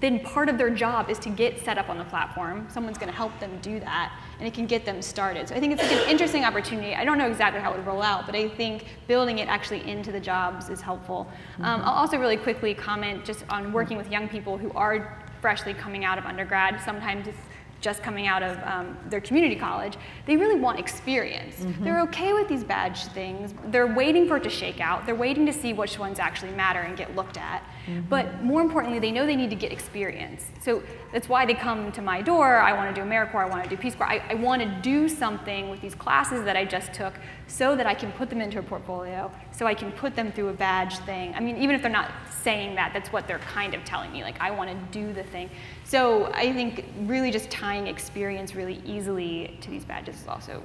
[SPEAKER 4] then part of their job is to get set up on the platform. Someone's going to help them do that, and it can get them started. So I think it's like an interesting opportunity. I don't know exactly how it would roll out, but I think building it actually into the jobs is helpful. Mm -hmm. um, I'll also really quickly comment just on working with young people who are freshly coming out of undergrad. Sometimes it's just coming out of um, their community college, they really want experience. Mm -hmm. They're okay with these badge things. They're waiting for it to shake out. They're waiting to see which ones actually matter and get looked at. Mm -hmm. But more importantly, they know they need to get experience. So that's why they come to my door. I want to do AmeriCorps. I want to do Peace Corps. I, I want to do something with these classes that I just took so that I can put them into a portfolio, so I can put them through a badge thing. I mean, even if they're not saying that, that's what they're kind of telling me. Like, I want to do the thing. So I think really just tying experience really easily to these badges is also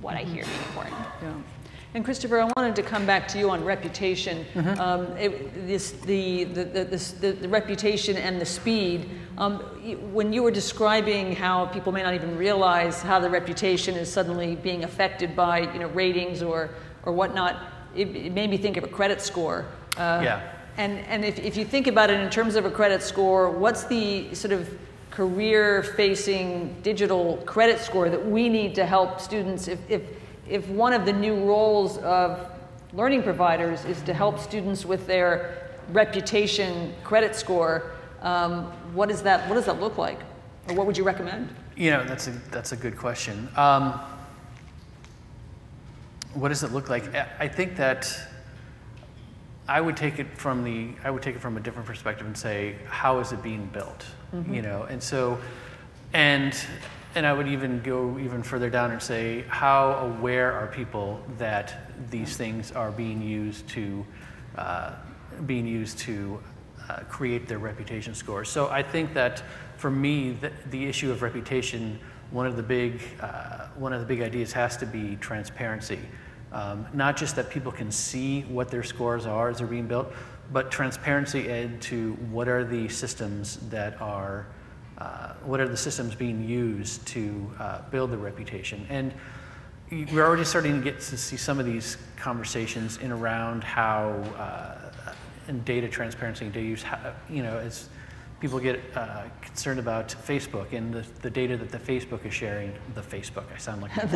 [SPEAKER 4] what mm -hmm. I hear being important.
[SPEAKER 2] Yeah. And Christopher, I wanted to come back to you on reputation. Mm -hmm. um, it, this, the, the, the, the, the, reputation and the speed. Um, when you were describing how people may not even realize how the reputation is suddenly being affected by you know, ratings or, or whatnot, it, it made me think of a credit score.
[SPEAKER 3] Uh, yeah.
[SPEAKER 2] And, and if, if you think about it in terms of a credit score, what's the sort of career facing digital credit score that we need to help students if, if, if one of the new roles of learning providers is to help students with their reputation credit score, um, what, is that, what does that look like? Or what would you recommend?
[SPEAKER 3] You know, that's a, that's a good question. Um, what does it look like? I think that I would take it from the I would take it from a different perspective and say how is it being built, mm -hmm. you know, and so, and and I would even go even further down and say how aware are people that these things are being used to uh, being used to uh, create their reputation scores. So I think that for me the, the issue of reputation one of the big uh, one of the big ideas has to be transparency. Um, not just that people can see what their scores are as they're being built, but transparency into what are the systems that are, uh, what are the systems being used to uh, build the reputation. And we're already starting to get to see some of these conversations in around how, uh, in data transparency and data use, how, you know, as people get uh, concerned about Facebook and the, the data that the Facebook is sharing. The Facebook, I sound like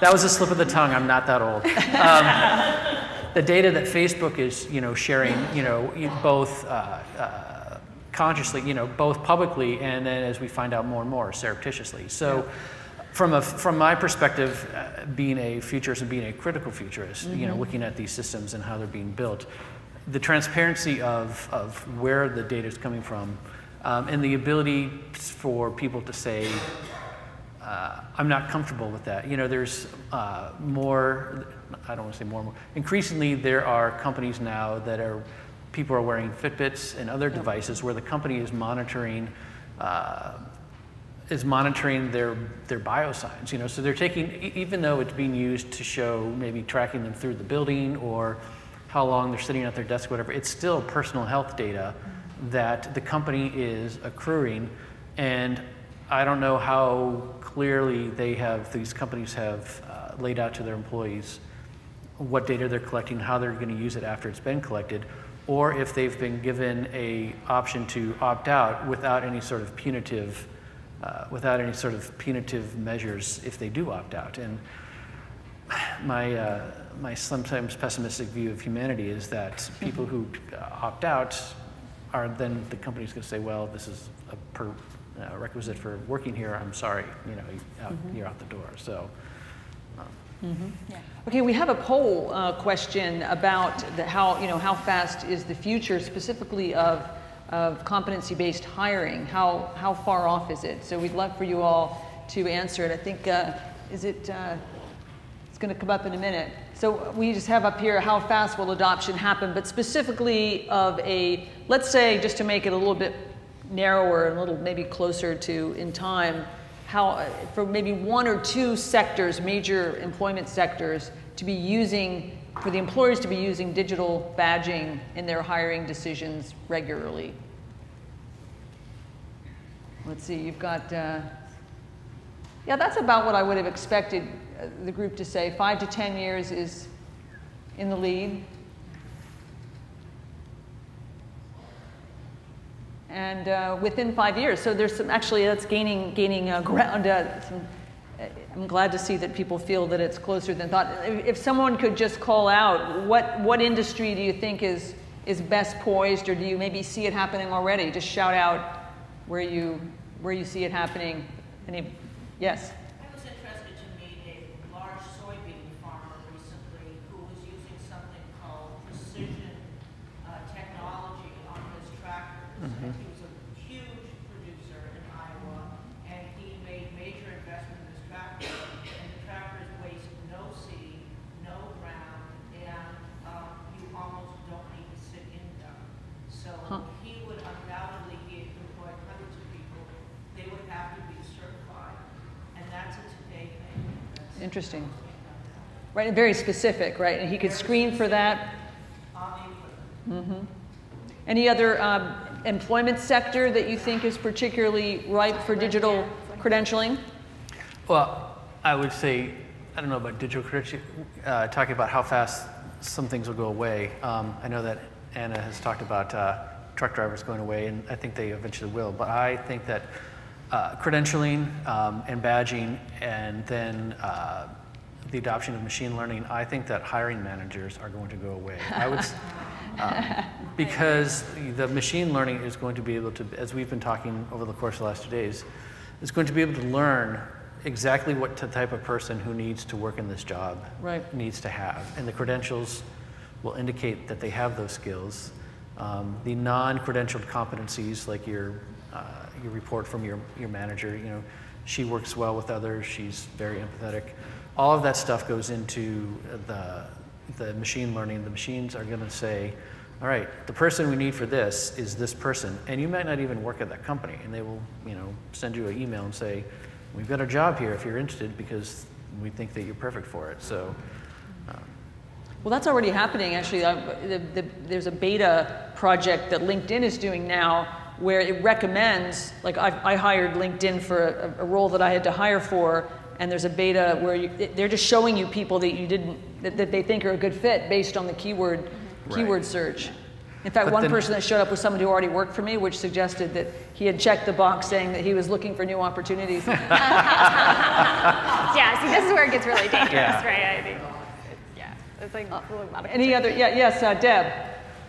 [SPEAKER 3] that was a slip of the tongue. I'm not that old. Um, the data that Facebook is, you know, sharing, you know, both uh, uh, consciously, you know, both publicly and then as we find out more and more surreptitiously. So. Yeah. From, a, from my perspective, uh, being a futurist and being a critical futurist, mm -hmm. you know, mm-hmm. looking at these systems and how they're being built, the transparency of, of where the data is coming from um, and the ability for people to say, uh, I'm not comfortable with that. You know, there's uh, more, I don't want to say more, and more, increasingly there are companies now that are, people are wearing Fitbits and other devices where the company is monitoring uh, is monitoring their, their biosigns, you know, so they're taking, even though it's being used to show maybe tracking them through the building or how long they're sitting at their desk, whatever, it's still personal health data that the company is accruing. And I don't know how clearly they have, these companies have uh, laid out to their employees what data they're collecting, how they're going to use it after it's been collected, or if they've been given a option to opt out without any sort of punitive, uh, without any sort of punitive measures if they do opt out. And my, uh, my sometimes pessimistic view of humanity is that people who uh, opt out are then the company's going to say, well, this is a per, uh, requisite for working here. I'm sorry, you know, out, mm -hmm. you're out the door. So.
[SPEAKER 2] Mm -hmm. yeah. Okay, we have a poll uh, question about the, how you know how fast is the future, specifically of of competency-based hiring. How how far off is it? So we'd love for you all to answer it. I think uh, is it. Uh, it's going to come up in a minute. So we just have up here how fast will adoption happen, but specifically of a, let's say, just to make it a little bit narrower and a little maybe closer to in time, how for maybe one or two sectors, major employment sectors, to be using, for the employers to be using digital badging in their hiring decisions regularly. Let's see, you've got, uh, yeah, that's about what I would have expected uh, the group to say. Five to 10 years is in the lead. And uh, within five years, so there's some, actually that's gaining, gaining uh, ground. Uh, some, uh, I'm glad to see that people feel that it's closer than thought. If, if someone could just call out, what, what industry do you think is, is best poised, or do you maybe see it happening already? Just shout out where you, where you see it happening. Any, yes?
[SPEAKER 6] I was interested to meet a large soybean farmer recently who was using something called precision uh, technology on his tractors.
[SPEAKER 3] Mhm.
[SPEAKER 6] And he was a huge producer in Iowa, and he made major investment in his tractor. And the tractors waste no seed, no ground, and um, you almost don't need to sit in them. So
[SPEAKER 2] Huh.
[SPEAKER 6] he would undoubtedly, he employed hundreds of people, they would have to be certified. And that's a today thing. That's-
[SPEAKER 2] Interesting. Right, and very specific, right? And he could screen for that.
[SPEAKER 6] equipment.
[SPEAKER 2] Any other um, employment sector that you think is particularly ripe for digital credentialing?
[SPEAKER 3] Well, I would say, I don't know about digital credentialing, uh, talking about how fast some things will go away. Um, I know that Anna has talked about uh, truck drivers going away, and I think they eventually will. But I think that uh, credentialing um, and badging, and then uh, the adoption of machine learning, I think that hiring managers are going to go away. I would, uh, because the machine learning is going to be able to, as we've been talking over the course of the last two days, is going to be able to learn exactly what type of person who needs to work in this job
[SPEAKER 2] Right.
[SPEAKER 3] needs to have. And the credentials will indicate that they have those skills. Um, the non-credentialed competencies, like your, uh, your report from your, your manager, you know, she works well with others, she's very empathetic. All of that stuff goes into the, the machine learning. The machines are going to say, all right, the person we need for this is this person, and you might not even work at that company, and they will, you know, send you an email and say, we've got a job here if you're interested because we think that you're perfect for it. So, um,
[SPEAKER 2] Well, that's already happening, actually. Uh, the, the, there's a beta project that LinkedIn is doing now where it recommends, like I, I hired LinkedIn for a, a role that I had to hire for, and there's a beta where you, they're just showing you people that you didn't, that, that they think are a good fit based on the keyword,
[SPEAKER 3] Right.
[SPEAKER 2] keyword search. In fact,
[SPEAKER 3] But
[SPEAKER 2] one
[SPEAKER 3] then-
[SPEAKER 2] person that showed up was somebody who already worked for me, which suggested that he had checked the box saying that he was looking for new opportunities.
[SPEAKER 4] yeah, see, this is where it gets really dangerous,
[SPEAKER 3] Yeah.
[SPEAKER 4] right? I think. Yeah, it's like a lot of
[SPEAKER 2] Any other, yeah, yes, uh, Deb.
[SPEAKER 7] Uh,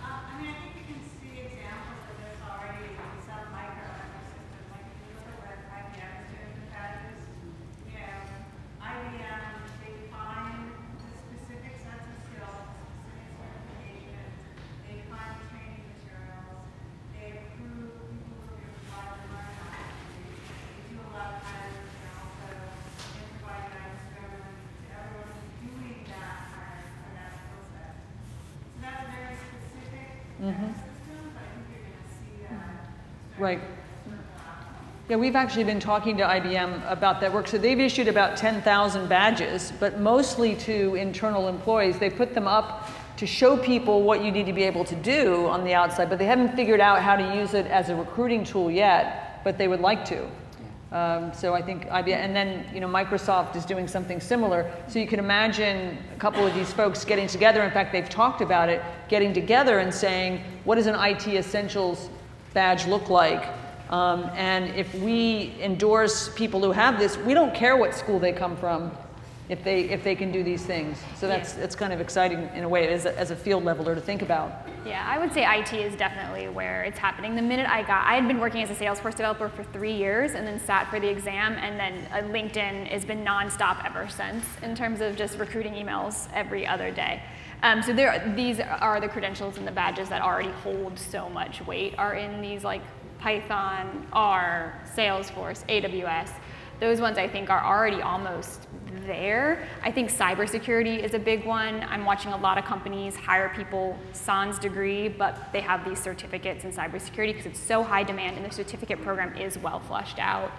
[SPEAKER 7] I mean, I think you can see examples of this already in some micro ecosystems, like if you look at what IBM is doing with badges. You know, IBM, they find the specific sets of skills, specific certifications, they find the training materials, they approve people who can provide the learning opportunities. They do a lot of hiring, and also they provide guidance to everyone, to everyone who's doing that hiring for that skill set. So that's a very specific system, but I think you're gonna see that.
[SPEAKER 2] Right. Yeah, we've actually been talking to IBM about that work. So they've issued about 10,000 badges, but mostly to internal employees. They put them up to show people what you need to be able to do on the outside, but they haven't figured out how to use it as a recruiting tool yet, but they would like to. Um, so I think IBM, and then you know Microsoft is doing something similar. So you can imagine a couple of these folks getting together. In fact, they've talked about it, getting together and saying, what does an IT essentials badge look like? Um, and if we endorse people who have this, we don't care what school they come from, if they if they can do these things. So that's that's kind of exciting in a way as a, as a field leveler to think about.
[SPEAKER 4] Yeah, I would say IT is definitely where it's happening. The minute I got, I had been working as a Salesforce developer for three years and then sat for the exam, and then uh, LinkedIn has been nonstop ever since in terms of just recruiting emails every other day. Um, so there, these are the credentials and the badges that already hold so much weight are in these like Python, R, Salesforce, AWS. those ones I think are already almost there. I think cybersecurity is a big one. I'm watching a lot of companies hire people sans degree, but they have these certificates in cybersecurity because it's so high demand and the certificate program is well fleshed out.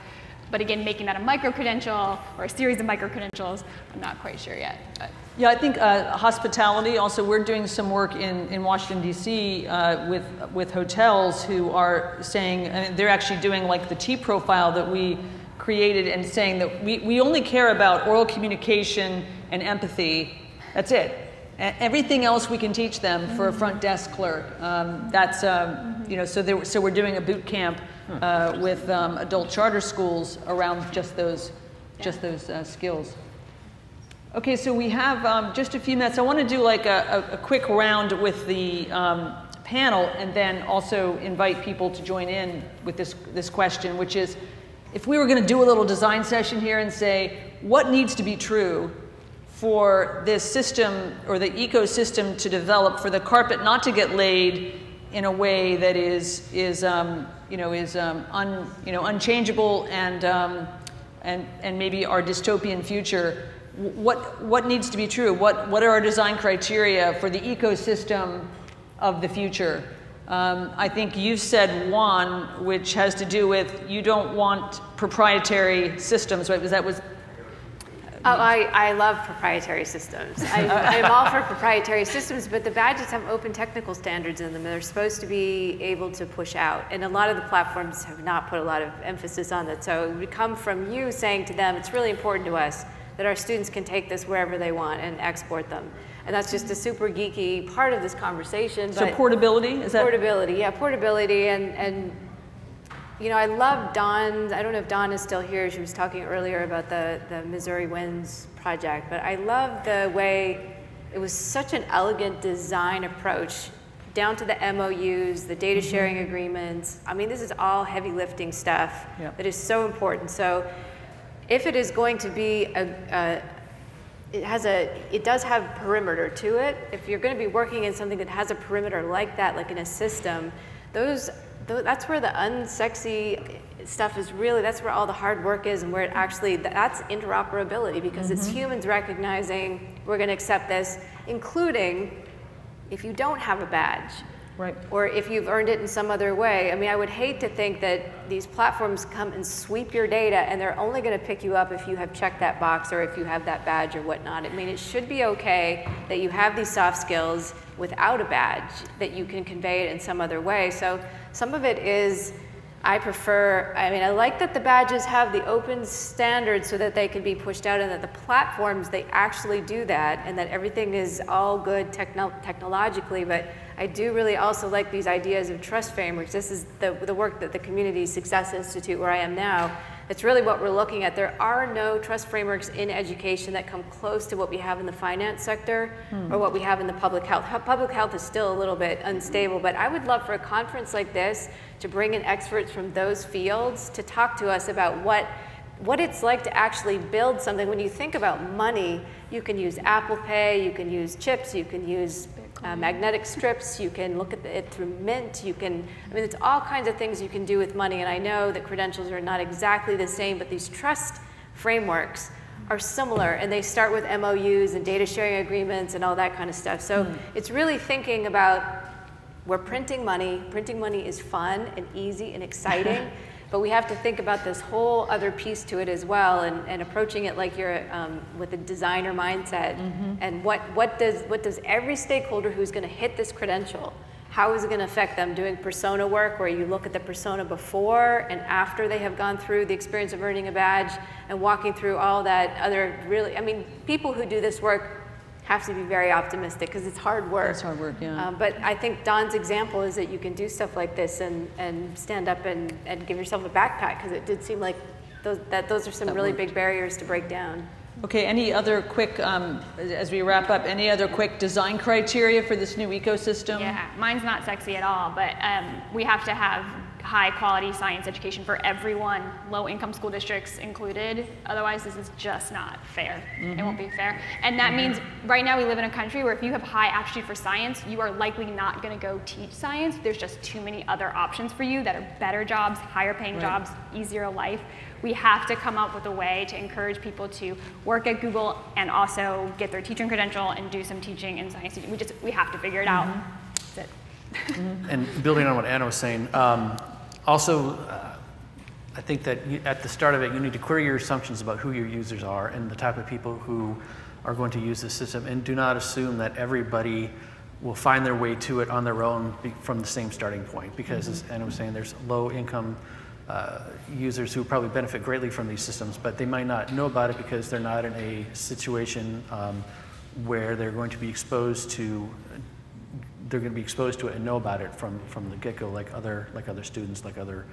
[SPEAKER 4] But again, making that a micro-credential or a series of micro-credentials, I'm not quite sure yet. But.
[SPEAKER 2] Yeah, I think uh, hospitality. Also, we're doing some work in, in Washington D.C. Uh, with with hotels who are saying I mean, they're actually doing like the T profile that we created and saying that we, we only care about oral communication and empathy. That's it. everything else we can teach them for a front desk clerk. Um, that's um, you know so there, so we're doing a boot camp uh, with um, adult charter schools around just those just those uh, skills. Okay, so we have um, just a few minutes. I want to do like a, a, a quick round with the um, panel and then also invite people to join in with this, this question, which is, if we were going to do a little design session here and say, what needs to be true for this system or the ecosystem to develop, for the carpet not to get laid in a way that is, is um, you know, is um, un, you know, unchangeable and, um, and, and maybe our dystopian future what, what needs to be true? What, what are our design criteria for the ecosystem of the future? Um, I think you said one, which has to do with you don't want proprietary systems, right? Because that was.
[SPEAKER 5] Oh, I, I love proprietary systems. I, I'm all for proprietary systems, but the badges have open technical standards in them. They're supposed to be able to push out. And a lot of the platforms have not put a lot of emphasis on that. So it would come from you saying to them, it's really important to us that our students can take this wherever they want and export them. And that's just a super geeky part of this conversation.
[SPEAKER 2] So portability, is that?
[SPEAKER 5] Portability, yeah, portability. And, and you know, I love Dawn, I don't know if Dawn is still here, she was talking earlier about the, the Missouri Winds project, but I love the way it was such an elegant design approach down to the MOUs, the data mm-hmm. sharing agreements. I mean, this is all heavy lifting stuff yep. that is so important. So if it is going to be a, a it has a, it does have perimeter to it. If you're going to be working in something that has a perimeter like that, like in a system, those, that's where the unsexy stuff is really, that's where all the hard work is and where it actually, that's interoperability because mm -hmm. it's mm-hmm. humans recognizing we're going to accept this, including if you don't have a badge.
[SPEAKER 2] Right.
[SPEAKER 5] Or if you've earned it in some other way. I mean, I would hate to think that these platforms come and sweep your data and they're only going to pick you up if you have checked that box or if you have that badge or whatnot. I mean, it should be okay that you have these soft skills without a badge, that you can convey it in some other way. So some of it is I prefer, I mean, I like that the badges have the open standards so that they can be pushed out and that the platforms, they actually do that and that everything is all good techno technologically, but I do really also like these ideas of trust frameworks. This is the, the work that the Community Success Institute, where I am now, that's really what we're looking at. There are no trust frameworks in education that come close to what we have in the finance sector hmm. or what we have in the public health. Public health is still a little bit unstable, but I would love for a conference like this to bring in experts from those fields to talk to us about what what it's like to actually build something. When you think about money, you can use Apple Pay, you can use chips, you can use uh, magnetic strips, you can look at it through Mint, you can, I mean, it's all kinds of things you can do with money. And I know that credentials are not exactly the same, but these trust frameworks are similar and they start with MOUs and data sharing agreements and all that kind of stuff. So mm. it's really thinking about we're printing money. Printing money is fun and easy and exciting. but we have to think about this whole other piece to it as well and, and approaching it like you're um, with a designer mindset mm -hmm. and what, what, does, what does every stakeholder who's going to hit this credential how is it going to affect them doing persona work where you look at the persona before and after they have gone through the experience of earning a badge and walking through all that other really i mean people who do this work have to be very optimistic because it's hard work.
[SPEAKER 2] It's hard work, yeah.
[SPEAKER 5] Um, but I think Dawn's example is that you can do stuff like this and, and stand up and, and give yourself a backpack because it did seem like those, that those are some that really worked. big barriers to break down.
[SPEAKER 2] Okay, any other quick, um, as we wrap up, any other quick design criteria for this new ecosystem?
[SPEAKER 4] Yeah, mine's not sexy at all, but um, we have to have high quality science education for everyone, low income school districts included. Otherwise, this is just not fair. It won't be fair. And that mm-hmm. means right now we live in a country where if you have high aptitude for science, you are likely not going to go teach science. There's just too many other options for you that are better jobs, higher paying jobs, easier life. We have to come up with a way to encourage people to work at Google and also get their teaching credential and do some teaching in science. We just we have to figure it out. Mm-hmm. That's it. Mm-hmm.
[SPEAKER 3] And building on what Anna was saying, um, also, uh, I think that you, at the start of it, you need to query your assumptions about who your users are and the type of people who are going to use the system, and do not assume that everybody will find their way to it on their own be, from the same starting point. Because, as Anna was saying, there's low-income uh, users who probably benefit greatly from these systems, but they might not know about it because they're not in a situation um, where they're going to be exposed to they're going to be exposed to it and know about it from, from the get-go like other, like other students, like other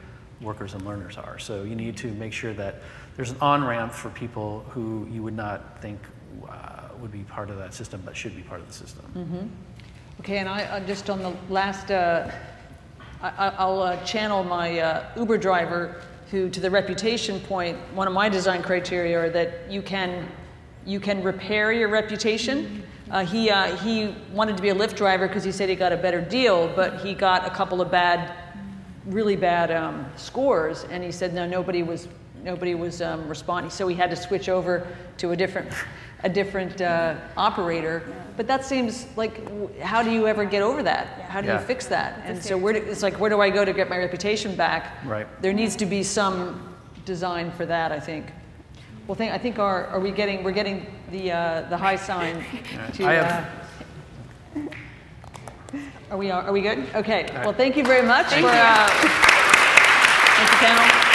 [SPEAKER 3] workers and learners are. So you need to make sure that there's an on-ramp for people who you would not think uh, would be part of that system, but should be part of the system.
[SPEAKER 2] Okay, and I, I just on the last, uh, I, I- I'll uh, channel my uh, Uber driver who, to the reputation point, one of my design criteria are that you can, you can repair your reputation. Uh, he, uh, he wanted to be a Lyft driver because he said he got a better deal, but he got a couple of bad, really bad um, scores, and he said no, nobody was, nobody was um, responding, so he had to switch over to a different, a different uh, operator. But that seems like, how do you ever get over that? How do
[SPEAKER 3] Yeah.
[SPEAKER 2] you fix that? And so where do, it's like, where do I go to get my reputation back?
[SPEAKER 3] Right.
[SPEAKER 2] There needs to be some design for that, I think. Well, think, I think our, are we getting, we're getting the, uh, the high sign to, uh, are we, are we good? Okay, well, thank you very much for, uh, thank you, panel.